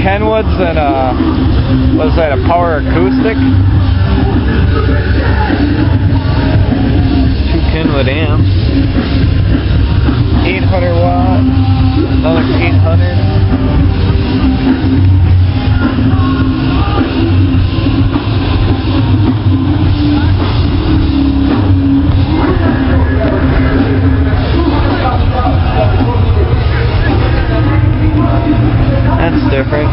Kenwoods and uh, a, what's that, a power acoustic? Two Kenwood amps. Different.